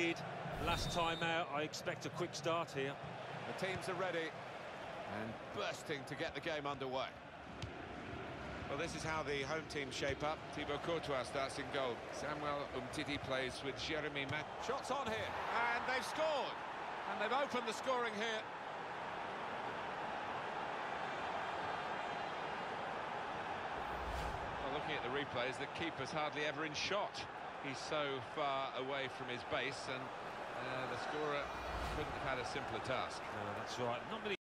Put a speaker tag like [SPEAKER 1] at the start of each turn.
[SPEAKER 1] did last time out. I expect a quick start here.
[SPEAKER 2] The teams are ready and bursting to get the game underway.
[SPEAKER 3] Well, this is how the home team shape up. Thibaut Courtois starts in goal. Samuel Umtiti plays with Jeremy Mat.
[SPEAKER 2] Shots on here, and they've scored. And they've opened the scoring here.
[SPEAKER 3] Well, looking at the replays, the keeper's hardly ever in shot. He's so far away from his base, and uh, the scorer couldn't have had a simpler task.
[SPEAKER 1] That's right. Not many